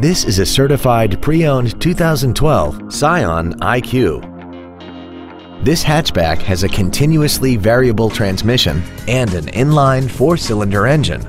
This is a certified pre-owned 2012 Scion iQ. This hatchback has a continuously variable transmission and an inline four-cylinder engine.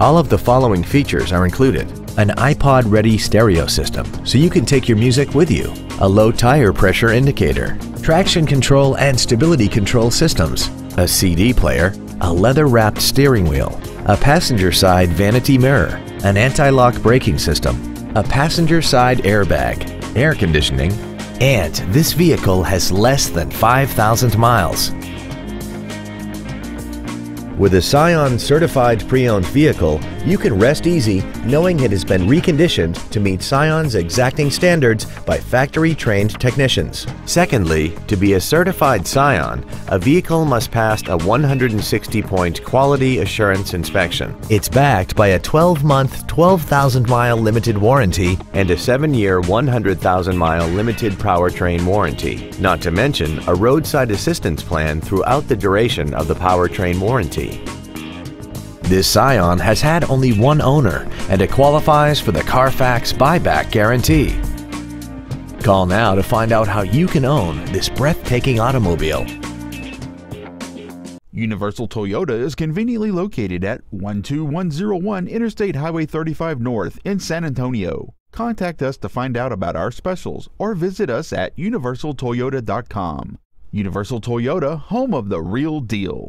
All of the following features are included. An iPod-ready stereo system, so you can take your music with you. A low tire pressure indicator. Traction control and stability control systems. A CD player. A leather-wrapped steering wheel a passenger side vanity mirror, an anti-lock braking system, a passenger side airbag, air conditioning, and this vehicle has less than 5,000 miles. With a Scion certified pre-owned vehicle, you can rest easy knowing it has been reconditioned to meet Scion's exacting standards by factory-trained technicians. Secondly, to be a certified Scion, a vehicle must pass a 160-point quality assurance inspection. It's backed by a 12-month, 12,000-mile limited warranty and a 7-year, 100,000-mile limited powertrain warranty, not to mention a roadside assistance plan throughout the duration of the powertrain warranty. This Scion has had only one owner and it qualifies for the Carfax buyback guarantee. Call now to find out how you can own this breathtaking automobile. Universal Toyota is conveniently located at 12101 Interstate Highway 35 North in San Antonio. Contact us to find out about our specials or visit us at universaltoyota.com. Universal Toyota, home of the real deal.